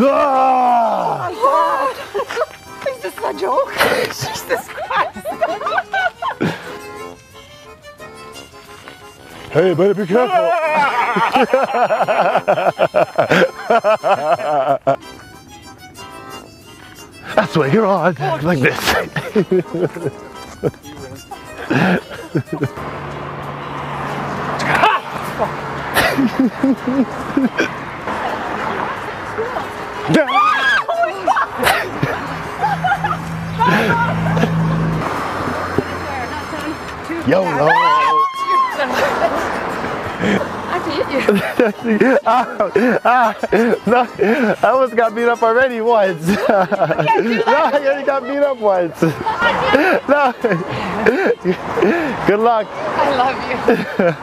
Ah! Is this a joke? Jesus Christ. Hey, better be careful. That's what you're on, like this. I can hit you. ah, ah, no, I almost got beat up already once. no, I already got beat up once. no. Good luck. I love you.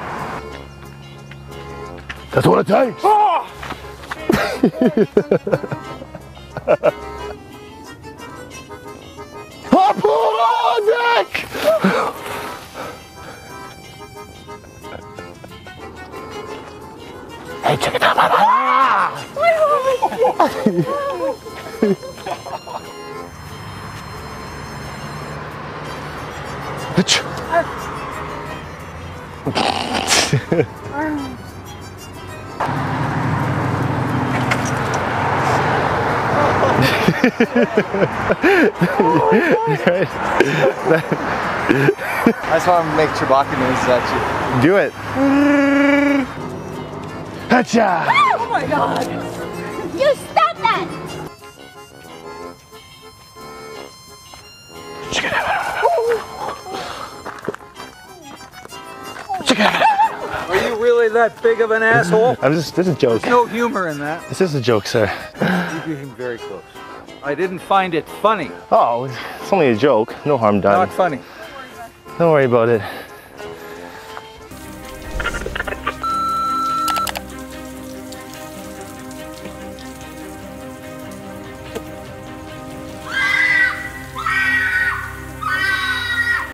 That's what it takes. Harpoon on deck! Hey, check it out, mama! Achoo. I just want to make Chewbacca noises at you. Do it. Hacha! Oh my god. You stop that! Check it out. you. Are you really that big of an asshole? I'm just, this is a joke. There's No humor in that. This is a joke, sir. You're came very close. I didn't find it funny. Oh, it's only a joke. No harm done. Not funny. Don't worry about it.